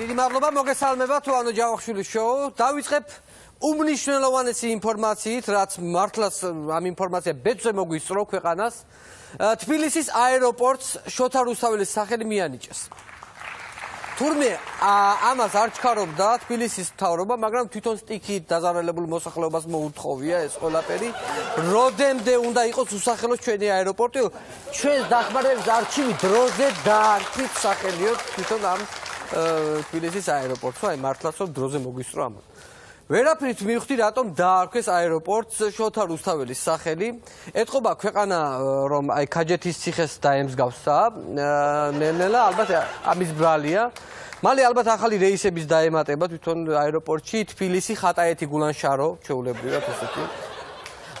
დიდი მადლობა მოგესალმება თუანო ჯავახიშვილის შოუ. დავიწყებ უმნიშვნელოვანესი ინფორმაციით, რაც მართლაც ამ ინფორმაცია ბედზე მოგვისწრო ქვეყანას. თბილისის აეროპორტს შოთა რუსთაველის სახელი მიანიჭეს. თურმე ამას არ ჩქარობდა თბილისის მთავრობა, მაგრამ თვითონ სტიქით დაზარალებულ მოსახლეობას მოუთხოვია ეს ყველაფერი. როდემდე უნდა იყოს უსახელოს ჩვენი აეროპორტი? ჩვენს დახმარების არქივი დროზე დაარქვით სახელიო თვითონ ამ თბილისის აეროპორტს, აი მართლაც რომ დროზე მოგვისწრო ამ. ვერაფრით მივხვდი რატომ დაარქვეს აეროპორტს შოთა რუსთაველის სახელი. ეთყობა ქვეყანა რომ აი ქაჯეთის ციხეს დაემსგავსა. ნელ-ნელა ალბათ ამის ბრალია. მალე ალბათ ახალი რეისების დაემატება თვითონ აეროპორტში თბილისი ხატაეთი გულანშარო, ჩეულებრივად ესეთი.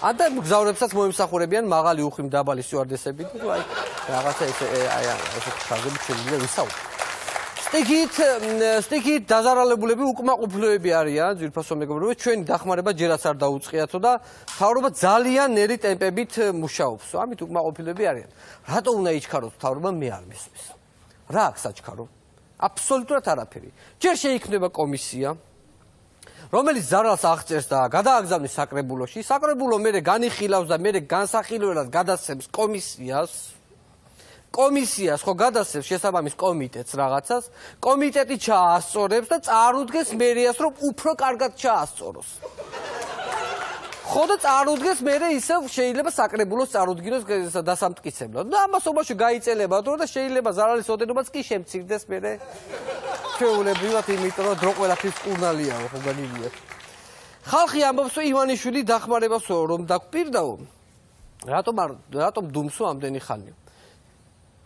ანდა მგზავრებსაც მოიმსახურებიან მაღალი უხიმ დაბალი სტიუარდესები თუ აი რაღაცა ესე აი ესეთი ფაზები შეიძლება ვისაუბროთ. სტიქით სტიქით დაზარალებულები უკმაყოფილოები არიან ძირფასო მეგობრებო. ჩვენი დახმარება ჯერაც არ დაუწყიათო და თავრობა ძალიან ნელი ტემპებით მუშაობს. ამით უკმაყოფილოები არიან. რატო უნდა იჩქაროთ თავრობა? მე არ მესმის რა აქვს საჩქარო? აბსოლუტურად არაფერი. ჯერ შეიქმნება კომისია რომელიც ზარალს აღწერს და გადააგზავნის საკრებულოში. საკრებულო მე განიხილავს და მე განსახილველად გადასცემს კომისიას კომისიას ხო გადასცემს შესაბამის კომიტეტს რაღაცას, კომიტეტი ჩაასწორებს და წარუდგეს მერიას, რომ უფრო კარგად ჩაასწოროს. ხო და წარუდგეს მერე ისე შეიძლება საკრებულოს წარუდგინოს დასამტკიცებლად. და ამასობაში გაიწელება დრო და შეიძლება ზარალის ოდენობაც კი შემცირდეს მერე. შეულებრივად იმიტომ რომ დრო ყველაფრის კურნალიაო ხო განივიათ. ხალხი ამბობს რომ ივანიშვილი დახმარებასო რომ დაგპირდაო. რატომ არ რატომ დუმსო ამდენი ხანია?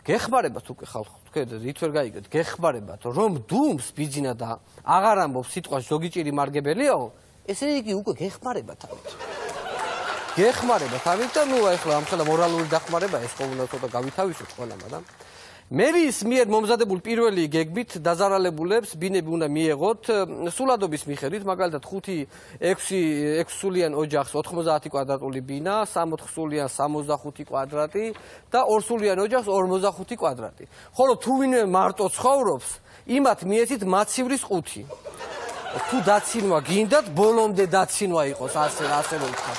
გეხმარებათ უკვე ხალხო თქვენ რით ვერ გაიგეთ გეხმარებათ რომ დუმს ბიძინა და აღარ ამბობს სიტყვას ზოგი ჭირი მარგებელიაო ესე იგი უკვე გეხმარებათ ამით. გეხმარებათ ამით და ნუ აი ხლა ამ ხელა მორალური დახმარება ეს ყოველდღე ცოტა გავითავისოთ ყველა მაგრამ მერის მიერ მომზადებულ პირველი გეგმით დაზარალებულებს ბინები უნდა მიეღოთ სულადობის მიხედვით მაგალითად 5 6 6 სულიან ოჯახს 90 კვადრატული ბინა 60 სულიან 65 კვადრატი და 2 სულიან ოჯახს 45 კვადრატი ხოლო თუ ვინმე მარტო ცხოვრობს იმათ მიეცით მაცივრის 5 თუ დაცინვა გინდათ ბოლომდე დაცინვა იყოს ასე ასე რომ ვთქვა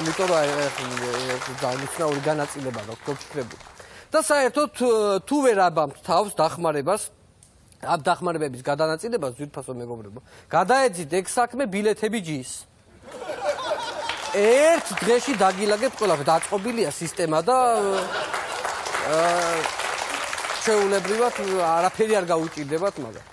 იმიტომ რომ ეს დანიშნული განაწილება რა გქონდეთ და საერთოდ თუ ვერ აბამთ თავს დახმარებას ამ დახმარებების გადანაწილებას ძვირფასო მეგობრებო გადაეძით ეგ საქმე ბილეთები ჯის. ერთ დღეში დაგილაგებ ყველაფერი დაწყობილია სისტემა და შეულებრივად არაფერი არ გაუჭირდებათ მაგრამ.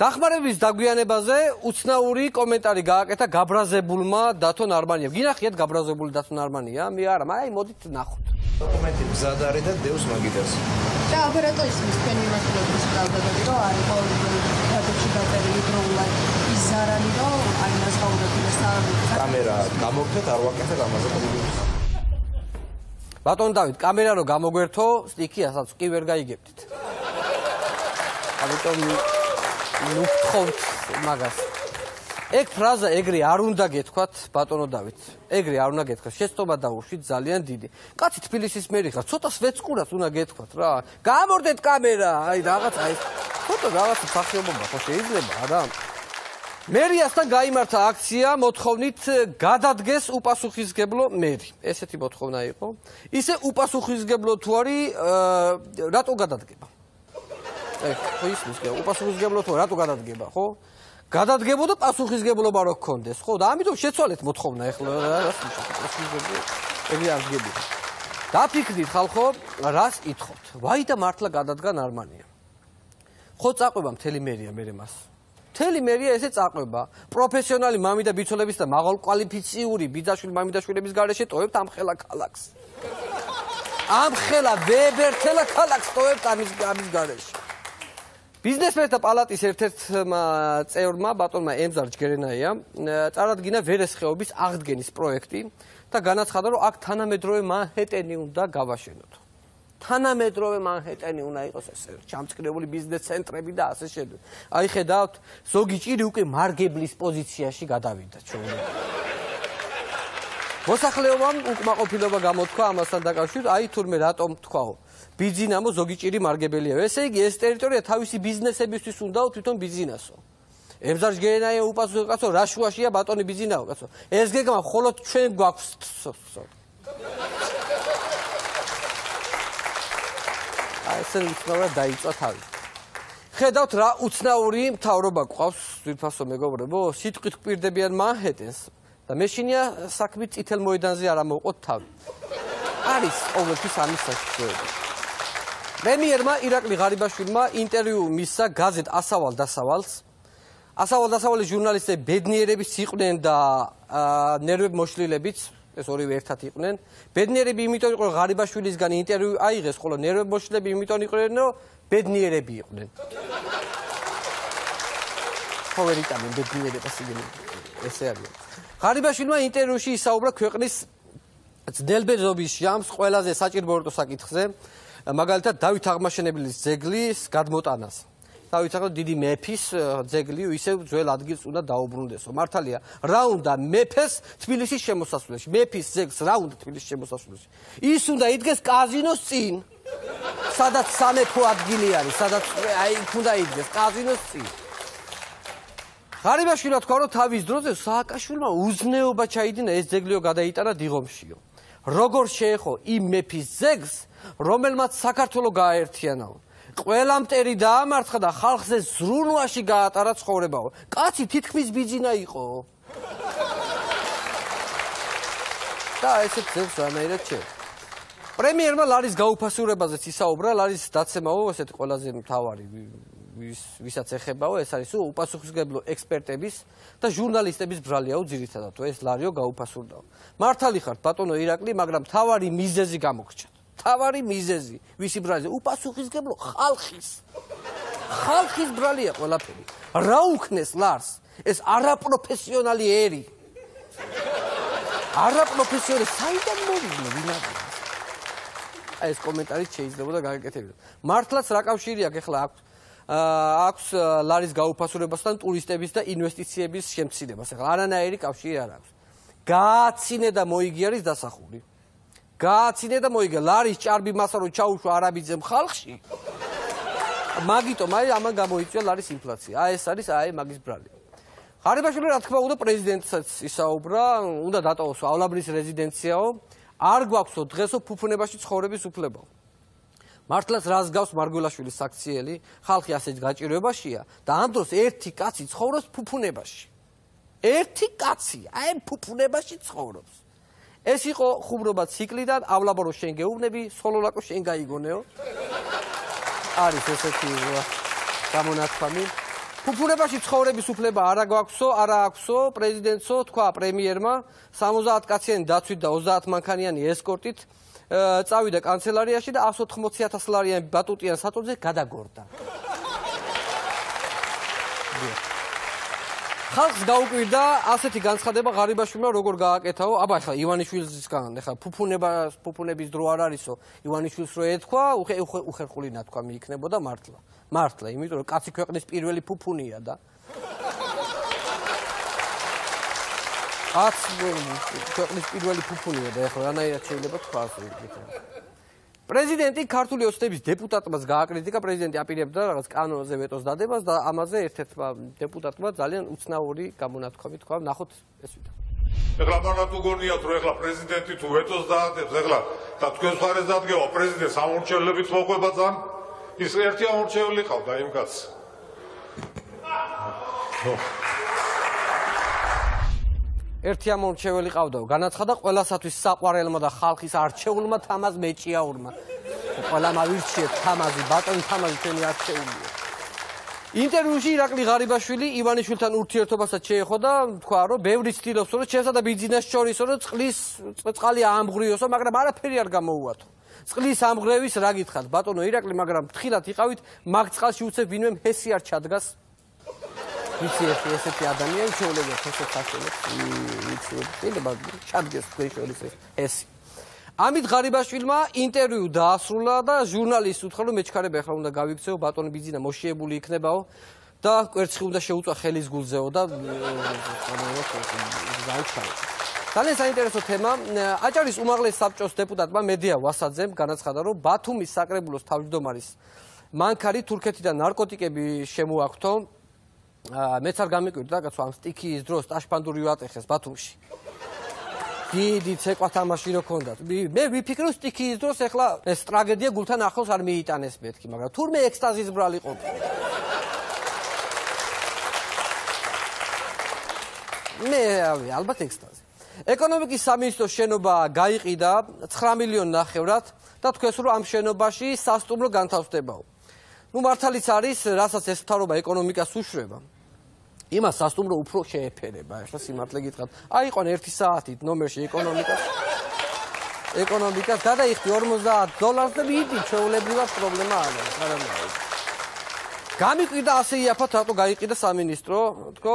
დახმარების დაგვიანებაზე უცნაური კომენტარი გააკეთა გაბრაზებულმა დათონ არმანიამ. გინახიათ გაბრაზებული დათონ არმანია მე არა მაგრამ აი მოდით ნახოთ დოკუმენტი მზად არის და დევს მაგიდას. და ოპერატორი ისმის თქვენი მასშტაბის კალდადები რომ არის ყოველდღიური ფოტოში დაწერილი დროულად ის ზარალი რომ აი მას გაუგებია სამ კამერა გამოგდეთ არ ვაკეთებ ამაზე კომენტი. ბატონ დავით, კამერა რო გამოგვერთო, სტიქი ასაც კი ვერ გაიგებდით. ამიტომ ნუ ვთხოვთ მაგას. ეგ ფრაზა ეგრე არ უნდა გეთქვათ ბატონო დავით. ეგრე არ უნდა გეთქვათ. შეცდომა დაუშვით ძალიან დიდი. კაცი თბილისის მერი ხარ, ცოტა სვეცკურას უნდა გეთქვათ რა. გამორდეთ კამერა, აი რაღაც აი ცოტა რაღაც სახიობობა ხო შეიძლება არა? მერიასთან გამართა აქცია მოთხოვნით გადადგეს უპასუხისგებლო მერი. ესეთი მოთხოვნა იყო. ისე უპასუხისგებლო თუ არის რატო გადადგება? აი ხო ისმის უპასუხისგებლო თუ რატო გადადგება, ხო? გადადგებოდა პასუხისგებლობა რო გქონდეს, ხო? და ამიტომ შეცვალეთ მოთხოვნა რას ეგრე არ გები. დაფიქრდით ხალხო, რას ითხოთ? ვაი და მართლა გადადგან არმანია. ხო წაყვება მთელი მერია მერე მას. მთელი მერია ესე წაყვება. პროფესიონალი მამი და ბიძოლების და მაღალ კვალიფიციური ბიძაშვილი მამი და შვილების გარეშე ტოვებთ ამ ხელა ქალაქს. ამ ხელა ვებერთელა ქალაქს ტოვებთ ამის ამის გარეშე. ბიზნესმენთა პალატის ერთ-ერთმა წევრმა ბატონმა ემზარ ჯგერენაია წარადგინა ვერესხეობის აღდგენის პროექტი და განაცხადა რომ აქ თანამედროვე მანჰეტენი უნდა გავაშენოთ. თანამედროვე მანჰეტენი უნდა იყოს ეს ჩამწკრივებული ბიზნეს ცენტრები და ასე შემდეგ. აი ხედავთ, ზოგი ჭირი უკვე მარგებლის პოზიციაში გადავიდა ჩვენ. მოსახლეობამ უკმაყოფილება გამოთქვა ამასთან დაკავშირებით, აი თურმე რატომ თქვაო? ბიზნამო ზოგი ჭირი მარგებელიაო. ესე იგი ეს ტერიტორია თავისი ბიზნესებისთვის უნდაო თვითონ ბიზნესო. ემზარჯ გენაია უპასუხო კაცო რა შუაშია ბატონი ბიზნაო კაცო. ეს გეგმა მხოლოდ ჩვენ გვაქვს. აი ესე უცნაურა დაიწვა თავი. ხედავთ რა უცნაური მთავრობა ყავს ძვირფასო მეგობრებო, სიტყვით კვირდებიან მანჰეტენს და მეშინია საქმე წითელ მოედანზე არ ამოყოთ თავი. არის ყოველთვის ამის საშუალება. პრემიერმა ირაკლი ღარიბაშვილმა ინტერვიუ მისცა გაზეთ ასავალ დასავალს. ასავალ დასავალის ჟურნალისტები ბედნიერების იყვნენ და ნერვებ მოშლილებიც ეს ორივე ერთად იყვნენ. ბედნიერები იმიტომ იყო ღარიბაშვილისგან ინტერვიუ აიღეს, ხოლო ნერვებ მოშლები იმიტომ იყვნენ, რომ ბედნიერები იყვნენ. ფოვერიტამენ ბედნიერებას იგენი ესე არის. ღარიბაშვილმა ინტერვიუში ისაუბრა ქვეყნის ძნელბეზობის ჟამს ყველაზე საჭირო ბორტო საკითხზე, მაგალითად დავით აღმაშენებლის ძეგლის გადმოტანას. დავით აღო დიდი მეფის ძეგლი ისევ ძველ ადგილს უნდა დაუბრუნდესო. მართალია, რა უნდა მეფეს თბილისის შემოსასვლელში, მეფის ძეგლს რა უნდა თბილისის შემოსასვლელში. ის უნდა იდგეს კაზინოს წინ. სადაც სამეფო ადგილი არის, სადაც აი უნდა იდგეს კაზინოს წინ. ღარიბაშვილმა თქვა რომ თავის დროზე სააკაშვილმა უზნეობა ჩაიდინა ეს ძეგლიო გადაიტანა დიღომშიო. როგორ შეეხო იმ მეფის ძეგლს, რომელმაც საქართველოს გააერთიანაო. ყველა მტერი დაამარცხა და ხალხზე ზრუნვაში გაატარა ცხოვრებაო. კაცი თითქმის ბიძინა იყო. და ესეც ძეგლს რანაირად შეიძლება პრემიერმა ლარის გაუფასურებაზეც ისაუბრა, ლარის დაცემაო, ესეთი ყველაზე მთავარი ვის ვისაც ეხებაო, ეს არის უპასუხისგებლო ექსპერტების და ჟურნალისტების ბრალიაო ძირითადად, ეს ლარიო გაუფასურდაო. მართალი ხართ ბატონო ირაკლი, მაგრამ მთავარი მიზეზი გამოგრჩათ. მთავარი მიზეზი, ვისი ბრალია? უპასუხისგებლო ხალხის. ხალხის ბრალია ყველაფერი. რა უქნეს ლარს? ეს არაპროფესიონალი ერი. არაპროფესიონალი საიდან მოვიდა ვინადა? აი ეს კომენტარიც შეიძლება და გაგეკეთებინოთ. მართლაც რა კავშირი აქვს ახლა აქვს აქვს ლარის გაუფასურებასთან ტურისტების და ინვესტიციების შემცირებას. ახლა არანაირი კავშირი არ აქვს. გააცინე და მოიგიარის დასახული. გააცინე და მოიგე ლარის ჭარბი მასა რო ჩაუშვა არაბიძემ ხალხში. მაგიტომ აი ამან გამოიწვია ლარის ინფლაცია. აი ეს არის აი მაგის ბრალი. ხარებაშვილი რა თქმა უნდა პრეზიდენტსაც ისაუბრა, უნდა დატოვოსავლაბრის რეზიდენციაო. არ გვაქვსო დღესო ფუფუნებაში ცხოვრების უფლება. მართლაც რას გავს მარგველაშვილის საქციელი? ხალხი ასეც გაჭიროებაშია და ამ დროს ერთი კაცი ცხოვრობს ფუფუნებაში. ერთი კაცი, აი ფუფუნებაში ცხოვრობს. ეს იყო ხუმრობა ციკლიდან, ავლაბორო შენ გეუბნები, სოლოლაკო შენ გაიგონეო. არის ესეთი გამონათქვამი. ფუფუნებაში ცხოვრების უფლება არა გვაქვსო, არა აქვსო პრეზიდენტსო, თქვა პრემიერმა 70 კაციანი დაცვით და 30 მანქანიანი ესკორტით წავიდა კანცელარიაში და 180.000 ლარიანი ბატუტიან სატოზე გადაგორდა. ხალხს გაუკვირდა ასეთი განცხადება ღარიბაშვილმა როგორ გააკეთაო? აბა ხა ივანიშვილისგან, ხა ფუფუნება ფუფუნების დრო არ არისო. ივანიშვილს რო ეთქვა, უხერხული ნათქვამი იქნებოდა მართლა. მართლა, იმიტომ რომ კაცი ქვეყნის პირველი ფუფუნია და კაც ქვეყნის პირველი ფუფუნია და ეხლა რანაირად შეიძლება თქვას იგი. პრეზიდენტი ქართული ოცნების დეპუტატმაც გააკრიტიკა, პრეზიდენტი აპირებდა რაღაც კანონზე ვეტოს დადებას და ამაზე ერთ-ერთმა დეპუტატმა ძალიან უცნაური გამონათქვამი თქვა, ნახოთ ეს ვიდეო. ეხლა მაგათ უგონიათ, რომ ეხლა პრეზიდენტი თუ ვეტოს დაადებს, ეხლა და თქვენ ხარეს დადგება პრეზიდენტს ამორჩევლებით მოყვება ძალიან ის ერთი ამორჩეული ყავდა იმ კაცს. ერთი ამორჩეული ყავდაო, განაცხადა ყველასათვის საყვარელმა და ხალხის არჩეულმა თამაზ მეჭიაურმა. ყველა მავირჩიეთ თამაზი, ბატონი თამაზი თქვენი არჩეულია. ინტერვიუში ირაკლი ღარიბაშვილი ივანიშვილთან ურთიერთობასაც შეეხო და თქვა, რომ ბევრი ცდილობს, რომ ჩემსა და ბიძინას შორისო, რომ წყლის წყალი ამღრიოსო, მაგრამ არაფერი არ გამოუვათო. წყლის ამღრევის რა გითხათ ბატონო ირაკლი მაგრამ თხილად იყავით მაგ წყალში უცებ ვინმე ჰესი არ ჩადგას ვიცი ეს ესეთი ადამიანი შეიძლება თესოთ ახელებს ვიცი შეიძლება ჩადგეს თქვენ შორის ეს ამით ღარიბაშვილმა ინტერვიუ დაასრულა და ჟურნალისტს უთხრა რომ მეჩქარები ახლა უნდა გავიქცეო ბატონი ბიძინა მოშიებული იქნებაო და კვერცხი უნდა შეუწვა ხელის გულზეო და გაუჩქარო ძალიან საინტერესო თემა. აჭარის უმაღლეს საბჭოს დეპუტატმა მედია ვასაძემ განაცხადა, რომ ბათუმის საკრებულოს თავმჯდომარის მანქარი თურქეთიდან ნარკოტიკები შემოაქვთო. მეც არ გამიკვირდა, კაცო, ამ სტიქიის დროს ტაშფანდური ვატეხეს ბათუმში. დიდი ცეკვათა მაშინ რო ქონდათ. მე ვიფიქრო სტიქიის დროს ეხლა ეს ტრაგედია გულთან ახლოს არ მიიტანეს მეთქი, მაგრამ თურმე ექსტაზის ბრალი ყოფი. მე ალბათ ექსტაზი. ეკონომიკის სამინისტროს შენობა გაიყიდა 9 მილიონ ნახევრად და თქვენს რომ ამ შენობაში სასტუმრო განთავსდებაო. Ну მართალიც არის, რასაც ეს თავრობა ეკონომიკას უშრება. იმას სასტუმრო უფრო შეეფერება, ახლა სიმართლე გითხრათ. აიყვან 1 საათით ნომერში ეკონომიკას. ეკონომიკას გადაიხდი 50 დოლარს და მიდი, ჩვეულებრივად პრობლემა არ არის, არა მაგრამ. გამიკვირდა ასე იაფად რატო გაიყიდა სამინისტრო თქო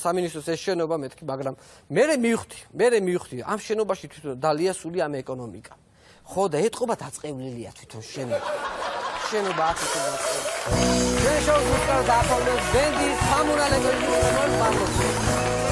სამინისტროს ეს შენობა მეთქი მაგრამ მე მივხვდი მე მივხვდი ამ შენობაში თვითონ დალიასული ამ ეკონომიკა ხო და ეთყობა დაწყევლილია თვითონ შენობა შენობა ახლა ჩვენ შოუს უკან დააფორმებს ბენდი სამურალე გოლი რომელიც ბანკოს